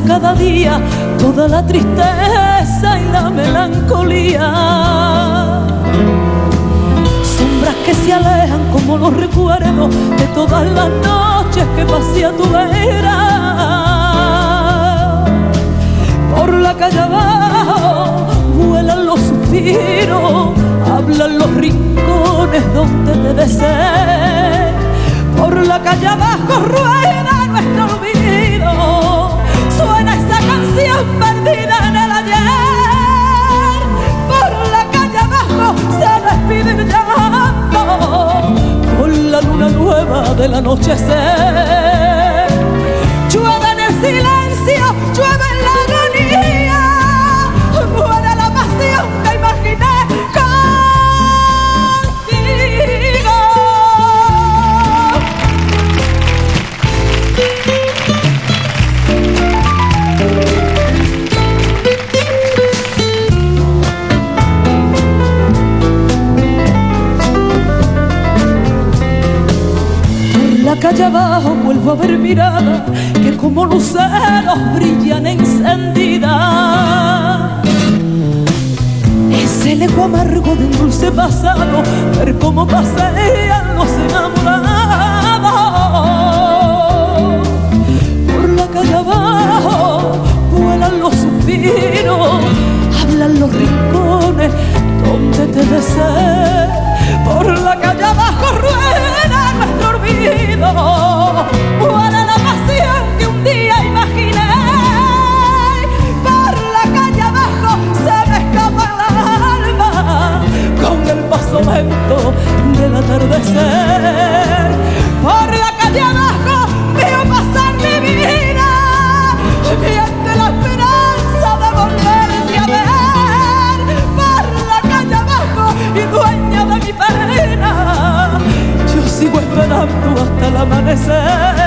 día toda la tristeza y la melancolía. Sombras que se alejan como los recuerdos de todas las noches que pasé a tu vera. Por la calle abajo vuelan los suspiros, hablan los rincones donde te besé. Por la calle abajo rueda nuestro olvido, en el ayer. Por la calle abajo se despide el llanto, con la luna nueva del anochecer. Calle abajo vuelvo a ver miradas que como luceros brillan encendidas. Es el eco amargo de un dulce pasado, ver cómo pasean los enamorados. Por la calle abajo vuelan los suspiros, hablan los rincones donde te besé. Por la calle abajo veo pasar mi vida, miente la esperanza de volverte a ver. Por la calle abajo y dueña de mi pena, yo sigo esperando hasta el amanecer.